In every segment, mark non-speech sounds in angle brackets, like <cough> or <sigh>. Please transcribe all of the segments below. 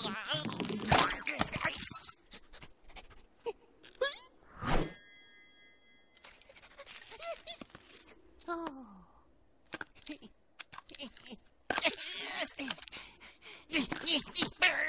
oh. <laughs>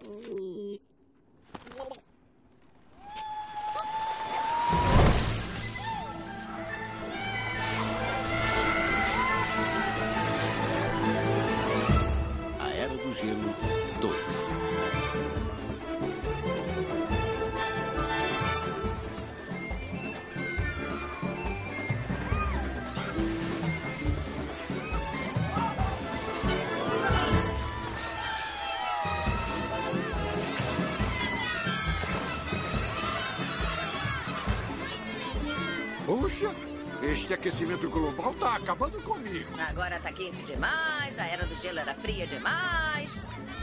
A Era do Gelo 2. Puxa, este aquecimento global tá acabando comigo. Agora tá quente demais, a era do gelo era fria demais.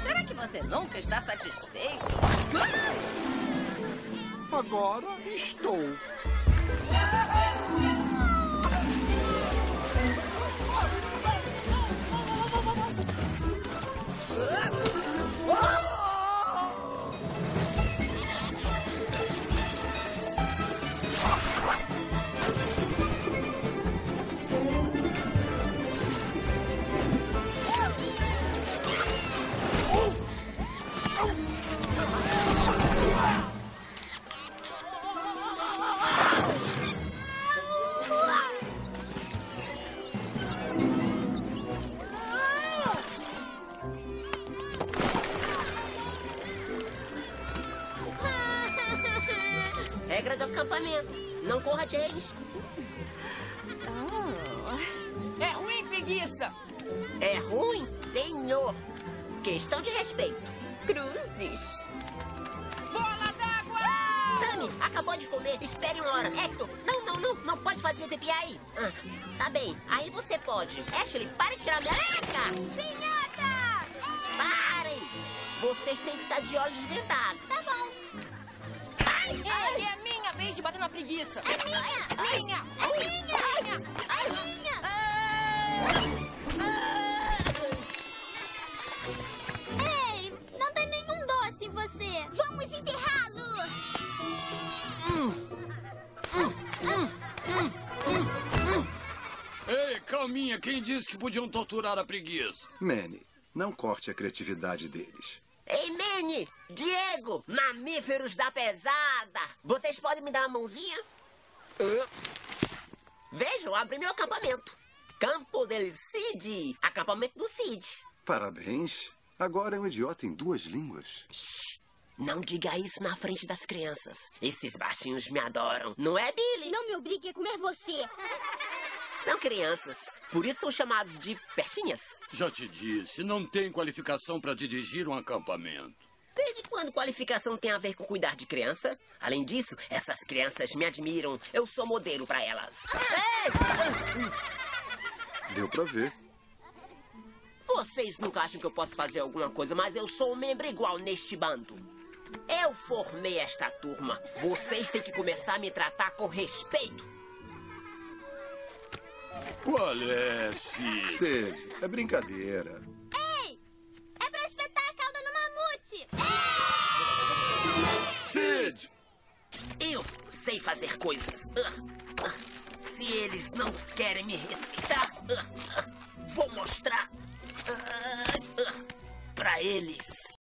Será que você nunca está satisfeito? Agora estou. Acampamento. Não corra, James. É ruim, preguiça! É ruim, senhor. Questão de respeito. Cruzes. Bola d'água! Sammy, acabou de comer. Espere uma hora. Hector, não, não, não. Não pode fazer bebê aí. Ah, tá bem. Aí você pode. Ashley, pare de tirar minha leca. Pinhata! Parem. Vocês têm que estar de olhos vendados. Tá bom. Ei, é minha vez de bater na preguiça! É minha! Minha! É minha! É minha! Ei, não tem nenhum doce em você. Vamos enterrá-lo. Ei, calminha, quem disse que podiam torturar a preguiça? Manny, não corte a criatividade deles. Ei, Manny, Diego, mamíferos da pesada. Vocês podem me dar uma mãozinha? Vejam, abri meu acampamento. Campo del Cid. Acampamento do Cid. Parabéns. Agora é um idiota em duas línguas. Shh, não diga isso na frente das crianças. Esses baixinhos me adoram. Não é, Billy? Não me obrigue a comer você. São crianças. Por isso são chamados de pertinhas. Já te disse, não tem qualificação para dirigir um acampamento. Desde quando qualificação tem a ver com cuidar de criança? Além disso, essas crianças me admiram. Eu sou modelo para elas. Ei! Deu pra ver. Vocês nunca acham que eu posso fazer alguma coisa, mas eu sou um membro igual neste bando. Eu formei esta turma. Vocês têm que começar a me tratar com respeito. Qual é, Sid? Sid, é brincadeira. Ei, é pra espetar a cauda no mamute. Sid! Eu sei fazer coisas. Ah, ah. Se eles não querem me respeitar, ah, vou mostrar pra eles.